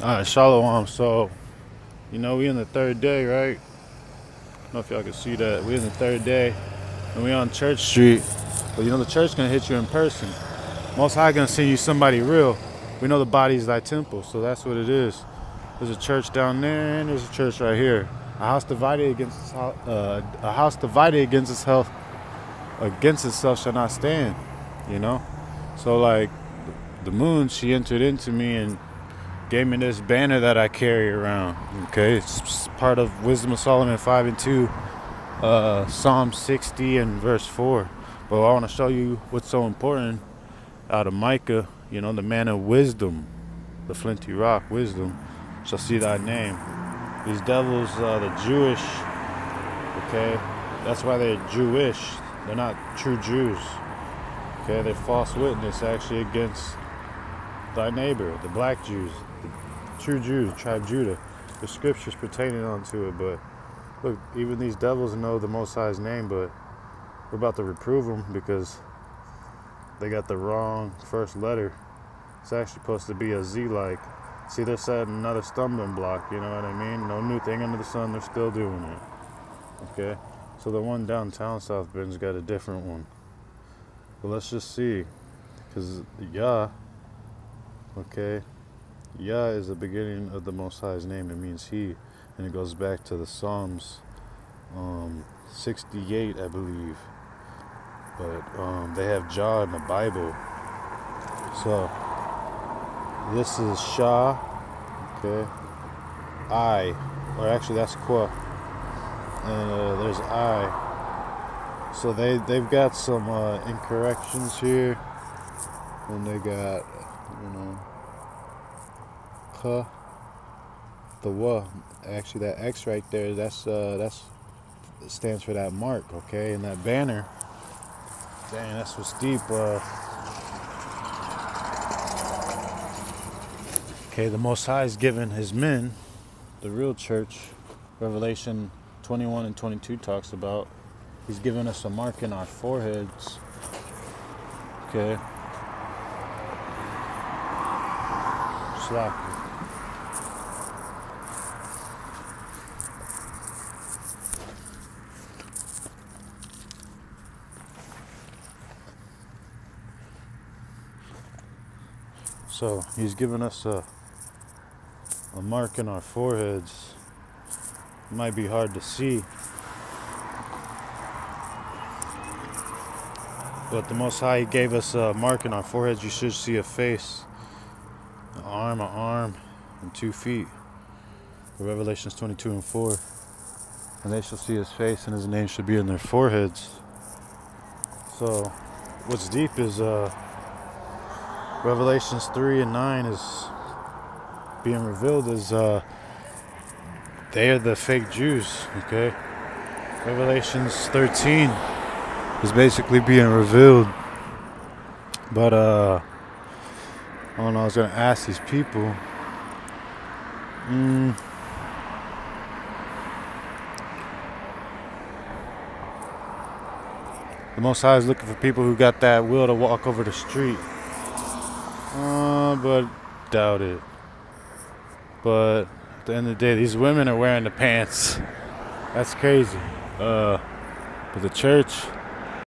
All right, Shalom. So, you know, we in the third day, right? I don't know if y'all can see that. We in the third day, and we on Church Street. But you know, the church gonna hit you in person. Most High gonna send you somebody real. We know the body is thy temple, so that's what it is. There's a church down there, and there's a church right here. A house divided against its uh, a house divided against its health against itself shall not stand. You know, so like the moon, she entered into me and gave me this banner that I carry around. Okay, it's part of Wisdom of Solomon 5 and 2, uh, Psalm 60 and verse 4. But I want to show you what's so important out of Micah, you know, the man of wisdom, the flinty rock, wisdom, shall see thy name. These devils, uh, the Jewish, okay, that's why they're Jewish. They're not true Jews. Okay, they're false witness actually against thy neighbor, the black Jews, the true Jews, tribe Judah. The scriptures pertaining unto it, but look, even these devils know the Most High's name, but we're about to reprove them because they got the wrong first letter. It's actually supposed to be a Z like. See, they're setting another stumbling block, you know what I mean? No new thing under the sun, they're still doing it. Okay? So the one downtown South Bend's got a different one. But let's just see. Because Yah, okay, Yah is the beginning of the Most High's name. It means He. And it goes back to the Psalms um, 68, I believe. But um, they have Jah in the Bible. So this is Shah, okay, I, or actually that's Qua, and uh, there's I. So they they've got some uh, incorrections here, and they got you know, Ka, the Wa. Actually, that X right there, that's uh, that's it stands for that mark, okay, and that banner. Dang, that's what's deep. Uh, Okay, the Most High has given his men, the real church, Revelation 21 and 22 talks about. He's given us a mark in our foreheads. Okay. So he's given us a a mark in our foreheads. Might be hard to see. But the Most High gave us a mark in our foreheads. You should see a face, an arm, an arm, and two feet. Revelations 22 and 4. And they shall see his face, and his name shall be in their foreheads. So, what's deep is uh, Revelations 3 and 9 is being revealed as uh, they are the fake Jews, okay? Revelations 13 is basically being revealed. But, uh, I don't know, I was going to ask these people. Mm, the Most High is looking for people who got that will to walk over the street. Uh, but doubt it. But at the end of the day, these women are wearing the pants. That's crazy. Uh, but the church,